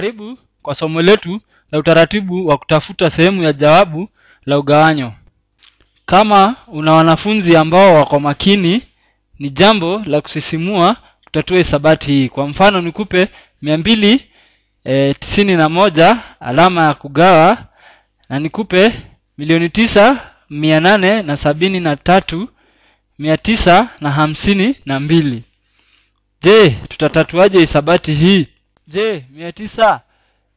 Karibu kwa somo letu la utaratibu wa kutafuta sehemu ya jawabu la ugawanyo. Kama una wanafunzi ambao wako makini, ni jambo la kusisimua kutatua hisabati hii. Kwa mfano nikupe mia mbili e, tisini na moja alama ya kugawa na nikupe milioni tisa mia nane na sabini na tatu mia tisa na hamsini na mbili. Je, tutatatuaje hisabati hii? Je, mia tisa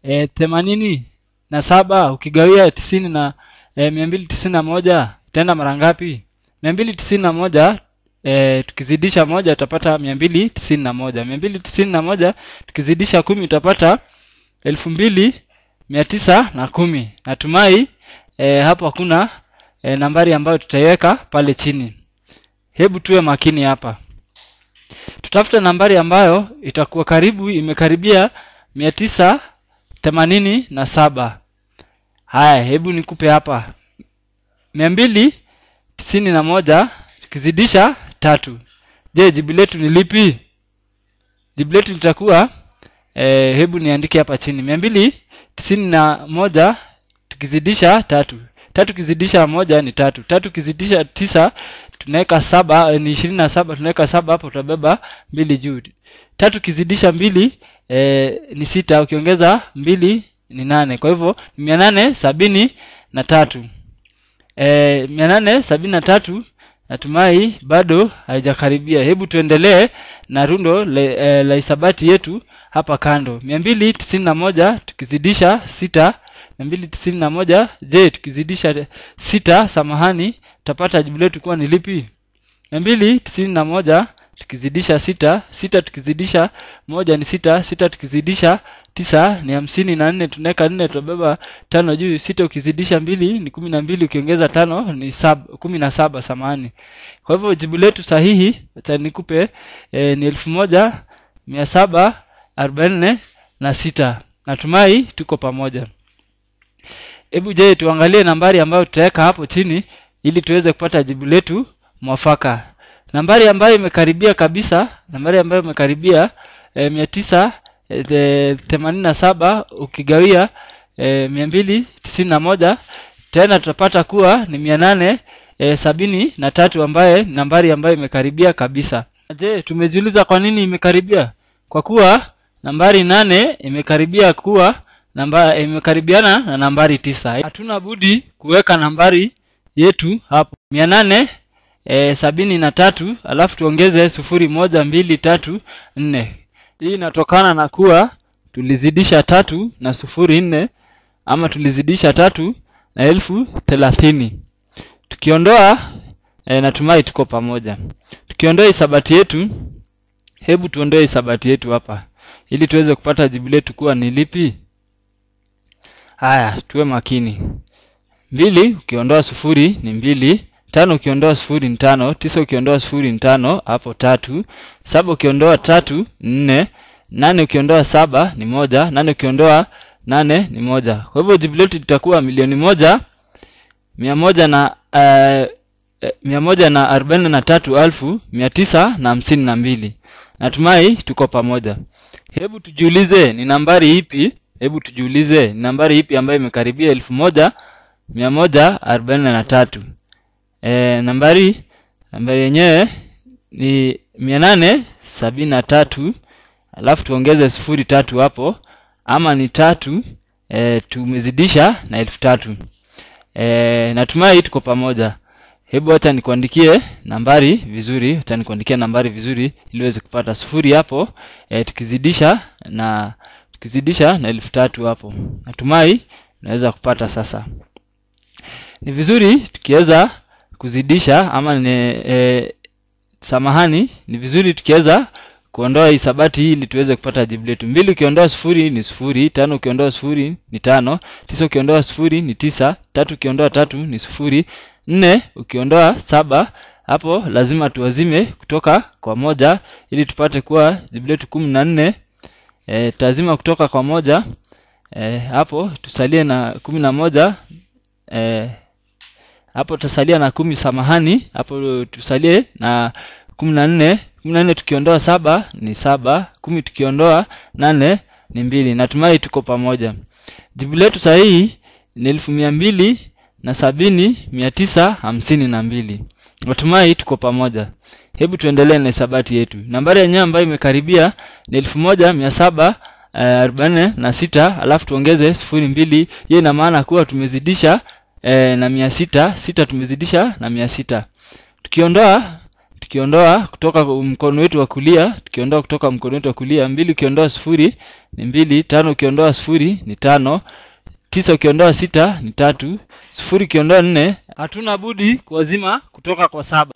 e, themanini na saba ukigawia tisini na e, mia mbili tisini na moja itaenda mara ngapi? mia mbili tisini na moja e, tukizidisha moja utapata mia mbili tisini na moja mia mbili tisini na moja tukizidisha kumi utapata elfu mbili mia tisa na kumi. Natumai e, hapo hakuna e, nambari ambayo tutaiweka pale chini. Hebu tuwe makini hapa, tutafute nambari ambayo itakuwa karibu imekaribia mia tisa themanini na saba. Haya, hebu nikupe hapa mia mbili tisini na moja tukizidisha tatu. Je, jibu letu ni lipi? Jibu letu litakuwa e, hebu niandike hapa chini mia mbili tisini na moja tukizidisha tatu. Tatu kizidisha moja ni tatu. Tatu kizidisha tisa tunaweka saba ni ishirini na saba tunaweka saba hapo tutabeba mbili juu. Tatu kizidisha mbili e, ni sita ukiongeza mbili ni nane. Kwa hivyo mia nane sabini na tatu. E, mia nane sabini na tatu natumai bado haijakaribia. Hebu tuendelee na rundo la hisabati yetu hapa kando. mia mbili tisini na moja tukizidisha sita mia mbili tisini na moja je, tukizidisha sita, samahani, tutapata jibu letu kuwa ni lipi? mia mbili tisini na moja tukizidisha sita, sita tukizidisha moja ni sita, sita tukizidisha tisa ni hamsini na nne, tunaweka nne, tunabeba tano juu. Sita ukizidisha mbili ni kumi na mbili, ukiongeza tano ni kumi na saba, samani Kwa hivyo jibu letu sahihi, acha nikupe e, ni elfu moja mia saba arobaini na sita. Natumai tuko pamoja. Hebu je, tuangalie nambari ambayo tutaweka hapo chini ili tuweze kupata jibu letu mwafaka. Nambari ambayo imekaribia kabisa, nambari ambayo imekaribia e, mia tisa e, themanini na saba ukigawia e, mia mbili tisini na moja tena tutapata kuwa ni mia nane e, sabini na tatu ambaye nambari ambayo imekaribia kabisa. Je, tumejiuliza kwa nini imekaribia? Kwa kuwa nambari nane imekaribia kuwa namba imekaribiana na nambari tisa. Hatuna budi kuweka nambari yetu hapo mia nane e, sabini na tatu alafu tuongeze sufuri moja mbili tatu nne. Hii inatokana na kuwa tulizidisha tatu na sufuri nne ama tulizidisha tatu na elfu thelathini. Tukiondoa e, natumai tuko pamoja. Tukiondoa hisabati yetu, hebu tuondoe hisabati yetu hapa ili tuweze kupata jibu letu kuwa ni lipi. Haya, tuwe makini. Mbili ukiondoa sufuri ni mbili, tano ukiondoa sufuri ni tano, tisa ukiondoa sufuri ni tano, hapo tatu. Saba ukiondoa tatu nne, nane ukiondoa saba ni moja, nane ukiondoa nane ni moja. Kwa hivyo jibu letu litakuwa milioni moja mia moja na uh, mia moja na arobaini na tatu elfu mia tisa na hamsini na mbili. Natumai tuko pamoja. Hebu tujiulize ni nambari ipi hebu tujiulize ni nambari ipi ambayo imekaribia elfu moja mia moja arobaini na tatu. E, nambari nambari yenyewe ni mia nane sabini na tatu alafu tuongeze sufuri tatu hapo, ama ni tatu e, tumezidisha na elfu tatu. E, natumai tuko pamoja. Hebu acha nikuandikie nambari vizuri, acha nikuandikie nambari vizuri ili uweze kupata sufuri hapo e, tukizidisha na tukizidisha na elfu tatu hapo. Natumai unaweza kupata sasa. Ni vizuri tukiweza kuzidisha ama ni, e, samahani, ni vizuri tukiweza kuondoa hisabati hii ili tuweze kupata jibu letu. Mbili ukiondoa sufuri ni sufuri, tano ukiondoa sufuri ni tano, tisa ukiondoa sufuri ni tisa, tatu ukiondoa tatu ni sufuri, nne ukiondoa saba hapo lazima tuwazime kutoka kwa moja ili tupate kuwa jibu letu kumi na nne. E, tazima kutoka kwa moja. E, hapo tusalie na kumi na moja. E, hapo tutasalia na kumi, samahani, hapo tusalie na kumi na nne. Kumi na nne tukiondoa saba ni saba, kumi tukiondoa nane ni mbili. Natumai tuko pamoja. Jibu letu sahihi ni elfu mia mbili na sabini mia tisa hamsini na mbili. Natumai tuko pamoja. Hebu tuendelee na hisabati yetu. Nambari yenyewe ambayo imekaribia ni elfu moja mia saba arobaini na sita alafu tuongeze sufuri mbili. Hiyo ina maana kuwa tumezidisha eh, na mia sita sita tumezidisha na mia sita. Tukiondoa tukiondoa kutoka mkono wetu wa kulia tukiondoa kutoka mkono wetu wa kulia mbili ukiondoa sufuri ni mbili tano ukiondoa sufuri ni tano tisa ukiondoa sita ni tatu sufuri kiondoa nne hatuna budi kuazima kutoka kwa saba.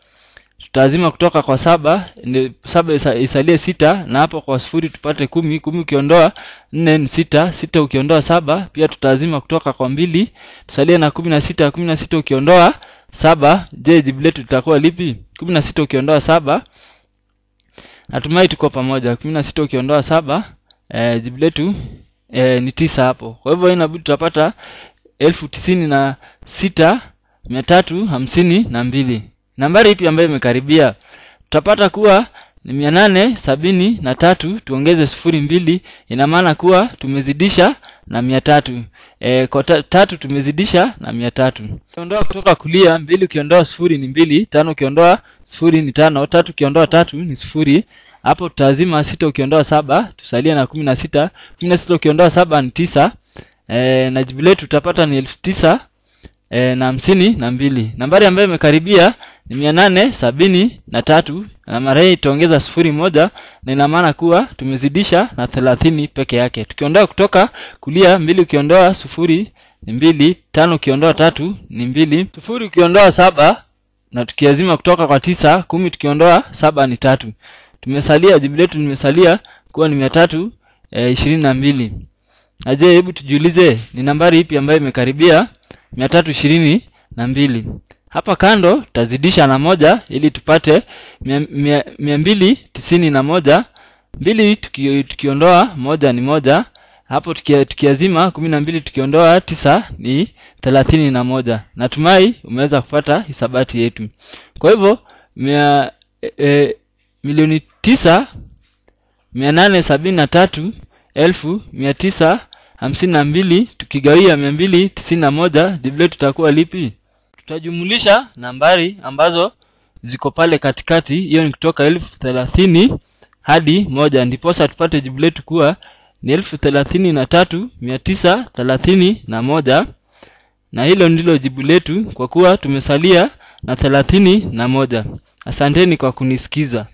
tutaazima kutoka kwa saba ni saba isa, isalie sita na hapo kwa sufuri tupate kumi kumi ukiondoa nne ni sita sita ukiondoa saba pia tutaazima kutoka kwa mbili tusalie na kumi na sita kumi na sita ukiondoa saba. Je jibu letu litakuwa lipi? Kumi na sita ukiondoa saba. Natumai tuko pamoja. Kumi na sita ukiondoa saba e, jibu letu e, ni tisa hapo. Kwa hivyo inabidi tutapata elfu tisini na sita mia tatu hamsini na mbili. Nambari ipi ambayo imekaribia? Tutapata kuwa ni mia nane sabini na tatu tuongeze sufuri mbili. Ina maana kuwa tumezidisha na mia tatu. E, kwa ta, tatu tumezidisha na mia tatu. Ukiondoa kutoka kulia mbili ukiondoa sufuri ni mbili tano ukiondoa sufuri ni tano tatu ukiondoa tatu ni sufuri hapo tutazima sita ukiondoa saba tusalie na kumi na sita. Kumi na sita ukiondoa saba ni tisa e, na jibu letu tutapata ni elfu tisa e, na hamsini na mbili. Nambari ambayo imekaribia ni mia nane sabini na tatu. Na mara hii itaongeza sufuri moja na ina maana kuwa tumezidisha na thelathini peke yake. Tukiondoa kutoka kulia mbili ukiondoa sufuri ni mbili. Tano ukiondoa tatu ni mbili. Sufuri ukiondoa saba na tukiazima kutoka kwa tisa kumi tukiondoa saba ni tatu. Tumesalia jibu letu limesalia kuwa ni mia tatu ishirini na mbili na je hebu tujiulize ni nambari ipi ambayo imekaribia mia tatu ishirini na mbili? Hapa kando tutazidisha na moja ili tupate mia, mia, mbili tisini na moja. Mbili tuki, tukiondoa moja ni moja. Hapo tukia, tukiazima kumi na mbili tukiondoa tisa ni thelathini na moja. Natumai umeweza kupata hisabati yetu. Kwa hivyo mia, e, milioni tisa mia nane sabini na tatu elfu mia tisa hamsini na mbili tukigawia mia mbili tisini na moja jibu letu tutakuwa lipi? Tutajumulisha nambari ambazo ziko pale katikati hiyo ni kutoka elfu thelathini hadi moja ndiposa tupate jibu letu kuwa ni elfu thelathini na tatu mia tisa thelathini na moja. Na hilo ndilo jibu letu kwa kuwa tumesalia na thelathini na moja. Asanteni kwa kunisikiza